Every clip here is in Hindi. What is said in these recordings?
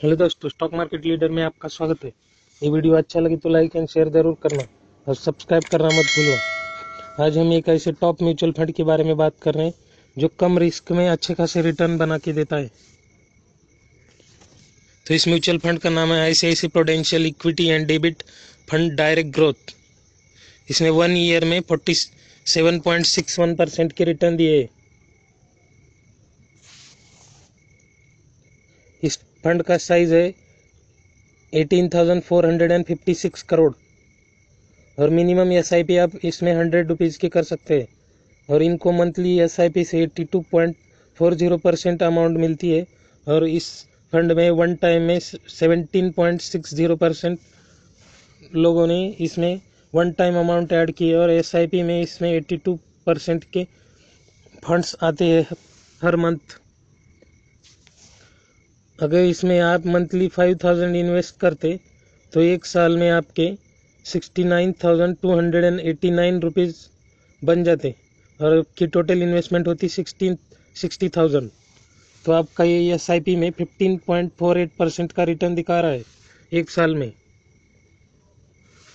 हेलो दोस्तों स्टॉक मार्केट लीडर में आपका स्वागत है। ये वीडियो अच्छा लगे तो लाइक एंड शेयर ज़रूर करना और सब्सक्राइब करना मत भूलना। आज हम एक ऐसे टॉप म्यूचुअल फंड के बारे में बात कर रहे हैं, जो कम रिस्क में अच्छे खासे रिटर्न बना के देता है। तो इस म्यूचुअल फंड का नाम है I C Prudential equity and debit fund direct growth इसने वन ईयर में forty seven point six one percent के रिटर्न दिए इस फंड का साइज़ है 18,456 करोड़ और मिनिमम एस आई पी आप इसमें हंड्रेड रुपीज़ की कर सकते हैं। और इनको मंथली एस आई पी से 82.40 परसेंट अमाउंट मिलती है। और इस फंड में वन टाइम में 17.60 परसेंट लोगों ने इसमें वन टाइम अमाउंट ऐड किए और एस आई पी में इसमें 82 परसेंट के फंड्स आते हैं हर मंथ अगर इसमें आप मंथली फाइव थाउज़ेंड इन्वेस्ट करते तो एक साल में आपके sixty nine thousand two hundred and eighty nine rupees बन जाते। और आपकी टोटल इन्वेस्टमेंट होती सिक्सटीन सिक्सटी थाउज़ेंड तो आपका ये एस आई पी में fifteen point four eight percent का रिटर्न दिखा रहा है एक साल में।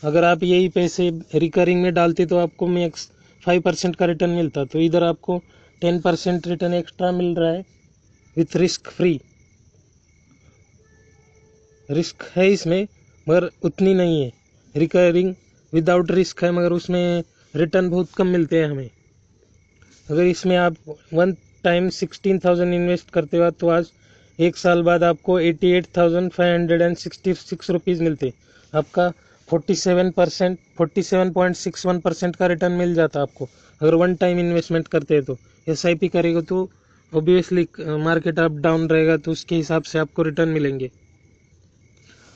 अगर आप यही पैसे रिकरिंग में डालते तो आपको मैक्स फाइव परसेंट का रिटर्न मिलता। तो इधर आपको टेन परसेंट रिटर्न एक्स्ट्रा मिल रहा है विथ रिस्क फ्री रिस्क है इसमें, मगर उतनी नहीं है। रिकरिंग विदाउट रिस्क है, मगर उसमें रिटर्न बहुत कम मिलते हैं हमें। अगर इसमें आप one time sixteen thousand invest करते हो तो आज एक साल बाद आपको eighty eight thousand five hundred and sixty six rupees मिलते। आपका forty seven percent forty seven point six one percent का रिटर्न मिल जाता आपको, अगर वन टाइम इन्वेस्टमेंट करते हैं तो। एस आई पी करेगा तो ऑब्वियसली मार्केट अप डाउन रहेगा तो उसके हिसाब से आपको रिटर्न मिलेंगे।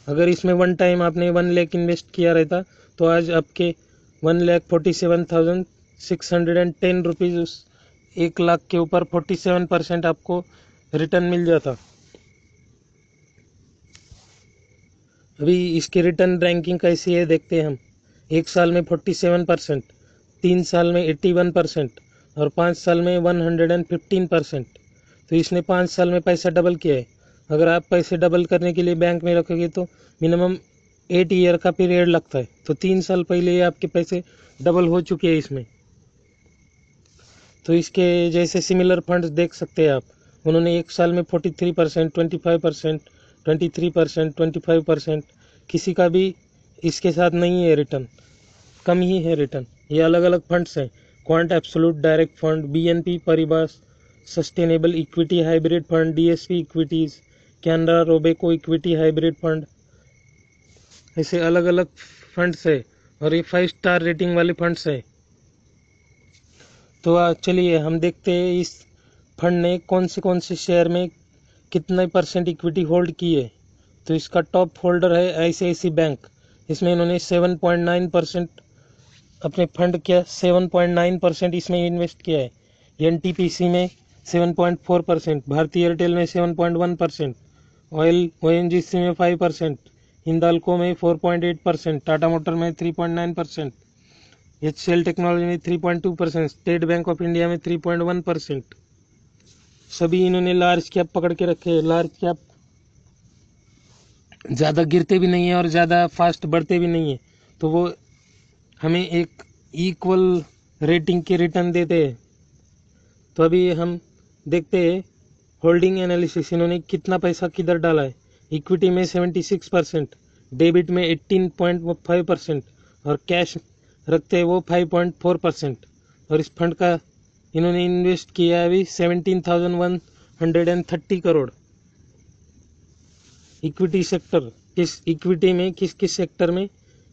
अगर इसमें वन टाइम आपने वन लैख इन्वेस्ट किया रहता तो आज आपके one lakh forty seven thousand six hundred and ten rupees उस एक लाख के ऊपर फोर्टी सेवन परसेंट आपको रिटर्न मिल जाता। अभी इसकी रिटर्न रैंकिंग कैसी है देखते हैं हम। एक साल में फोर्टी सेवन परसेंट तीन साल में एट्टी वन परसेंट और पाँच साल में one hundred and fifteen percent तो इसने पाँच साल में पैसा डबल किया है। अगर आप पैसे डबल करने के लिए बैंक में रखोगे तो मिनिमम एट ईयर का पीरियड लगता है। तो तीन साल पहले ही आपके पैसे डबल हो चुके हैं इसमें। तो इसके जैसे सिमिलर फंड्स देख सकते हैं आप। उन्होंने एक साल में forty three percent twenty five percent twenty three percent twenty five percent किसी का भी इसके साथ नहीं है रिटर्न कम ही है रिटर्न ये अलग अलग फंड्स हैं। Quant absolute direct fund B N P Paribas sustainable equity hybrid fund D S P equities Canara Robeco equity hybrid fund ऐसे अलग अलग फंड्स है और ये फाइव स्टार रेटिंग वाले फंड्स है। तो चलिए हम देखते हैं इस फंड ने कौन से कौन से शेयर में कितने परसेंट इक्विटी होल्ड की है तो इसका टॉप होल्डर है आई बैंक इसमें इन्होंने 7.9 परसेंट अपने फंड किया 7.9 परसेंट इसमें इन्वेस्ट किया है। एनटीपीसी में 7.4 परसेंट भारतीय एयरटेल में 7.1 percent oil O N G C में फाइव परसेंट हिंदालको में four point eight percent Tata Motor में three point nine percent H C L technology में three point two percent State Bank of India में थ्री पॉइंट वन परसेंट सभी इन्होंने लार्ज कैप पकड़ के रखे हैं लार्ज कैप ज़्यादा गिरते भी नहीं है और ज़्यादा फास्ट बढ़ते भी नहीं है। तो वो हमें एक इक्वल रेटिंग के रिटर्न देते हैं। तो अभी हम देखते हैं होल्डिंग एनालिसिस इन्होंने कितना पैसा किधर डाला है? इक्विटी में 76 परसेंट डेबिट में 18.5 परसेंट और कैश रखते हैं वो 5.4 परसेंट और इस फंड का इन्होंने इन्वेस्ट किया है अभी 17,130 करोड़ इक्विटी सेक्टर किस इक्विटी में किस किस सेक्टर में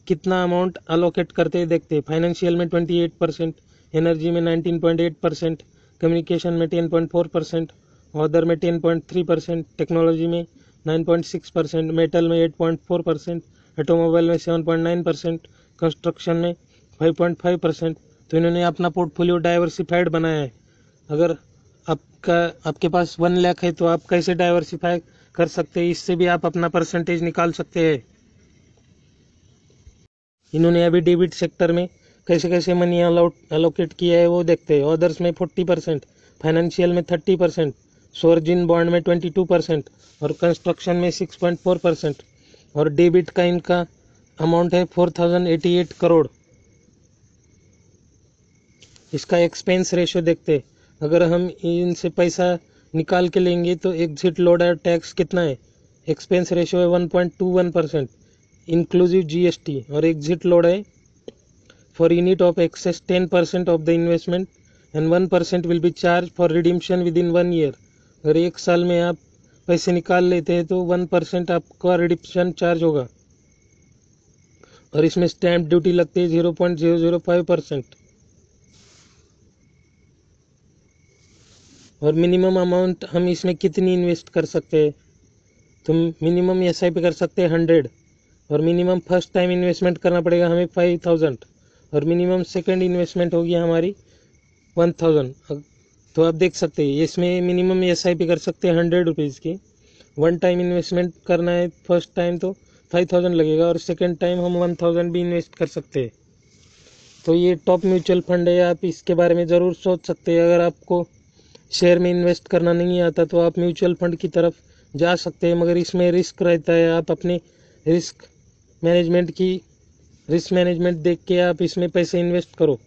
कितना अमाउंट अलोकेट करते हैं देखते हैं। फाइनेंशियल में 28 परसेंट एनर्जी में 19.8 परसेंट कम्युनिकेशन में 10.4 परसेंट अदर में 10.3 परसेंट, टेक्नोलॉजी में 9.6 परसेंट, मेटल में 8.4 परसेंट, ऑटोमोबाइल में 7.9 परसेंट, कंस्ट्रक्शन में 5.5 परसेंट। तो इन्होंने अपना पोर्टफोलियो डाइवर्सिफाइड बनाया है। अगर आपका, आपके पास वन लाख है तो आप कैसे डाइवर्सिफाई कर सकते हैं? इससे भी आप अपना परसेंटेज निकाल सकते हैं। इन्होंने अभी डेबिट सेक्टर में कैसे कैसे मनी अलाउट अलोकेट किया है वो देखते हैं। अदर्स में फोर्टी परसेंट फाइनेंशियल में थर्टी परसेंट सोर्जिन बॉन्ड में ट्वेंटी टू परसेंट और कंस्ट्रक्शन में सिक्स पॉइंट फोर परसेंट और डेबिट का इनका अमाउंट है four thousand eighty eight crore. इसका एक्सपेंस रेशो देखते अगर हम इनसे पैसा निकाल के लेंगे तो एग्जिट लोड और टैक्स कितना है? एक्सपेंस रेशो है one point two one percent inclusive GST और एग्जिट लोड है for unit of excess ten percent of the investment and one percent will be charge for redemption within one year अगर एक साल में आप पैसे निकाल लेते हैं तो वन परसेंट आपका रिडिप्शन चार्ज होगा। और इसमें स्टैंप ड्यूटी लगती है zero point zero zero five percent. और मिनिमम अमाउंट हम इसमें कितनी इन्वेस्ट कर सकते हैं? तो मिनिमम एस आई पी कर सकते हैं हंड्रेड। और मिनिमम फ़र्स्ट टाइम इन्वेस्टमेंट करना पड़ेगा हमें फाइव थाउज़ेंड। और मिनिमम सेकेंड इन्वेस्टमेंट होगी हमारी वन थाउज़ेंड। तो आप देख सकते हैं, इसमें मिनिमम एस आई पी कर सकते हैं हंड्रेड रुपीज़ की। वन टाइम इन्वेस्टमेंट करना है फ़र्स्ट टाइम तो फाइव थाउज़ेंड लगेगा और सेकेंड टाइम हम वन थाउज़ेंड भी इन्वेस्ट कर सकते हैं। तो ये टॉप म्यूचुअल फंड है, आप इसके बारे में ज़रूर सोच सकते हैं। अगर आपको शेयर में इन्वेस्ट करना नहीं आता तो आप म्यूचुअल फंड की तरफ़ जा सकते हैं, मगर इसमें रिस्क रहता है। आप अपने रिस्क मैनेजमेंट की रिस्क मैनेजमेंट देख के आप इसमें पैसे इन्वेस्ट करो।